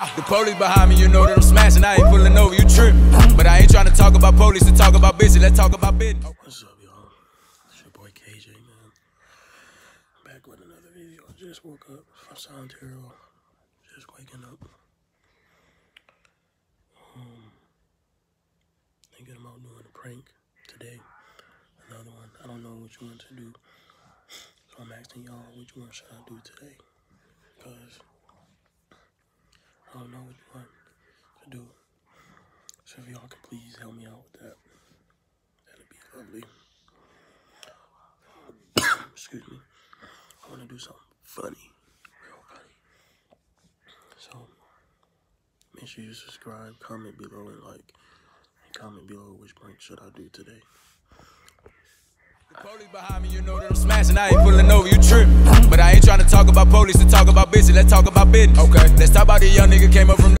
The police behind me, you know that I'm smashing. I ain't pulling over, you tripping. But I ain't trying to talk about police and talk about business. Let's talk about business. What's up, y'all? It's your boy KJ, man. Back with another video. I just woke up from Solitario. Just waking up. Um, thinking about doing a prank today. Another one. I don't know which one to do. So I'm asking y'all, which one should I do today? Because I don't know which one to do. So if y'all can please help me out with that, that'd be lovely. Excuse me. I want to do something funny, real funny. So make sure you subscribe, comment below, and like. And comment below which prank should I do today. The police behind me, you know that I'm smashing. I ain't pulling over, you tripping. But I ain't trying to talk about police and talk about business. Let's talk about business. Okay. Let's talk about the young nigga came up from.